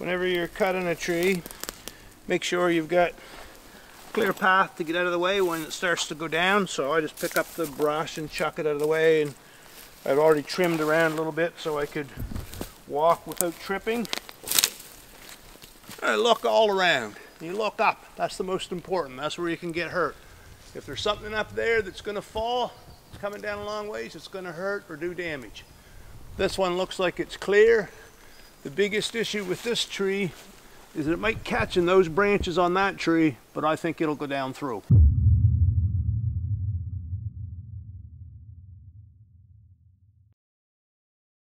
whenever you're cutting a tree, make sure you've got clear path to get out of the way when it starts to go down. So I just pick up the brush and chuck it out of the way and I've already trimmed around a little bit so I could walk without tripping. I look all around. You look up. That's the most important. That's where you can get hurt. If there's something up there that's going to fall, it's coming down a long ways, it's going to hurt or do damage. This one looks like it's clear. The biggest issue with this tree is that it might catch in those branches on that tree, but I think it'll go down through.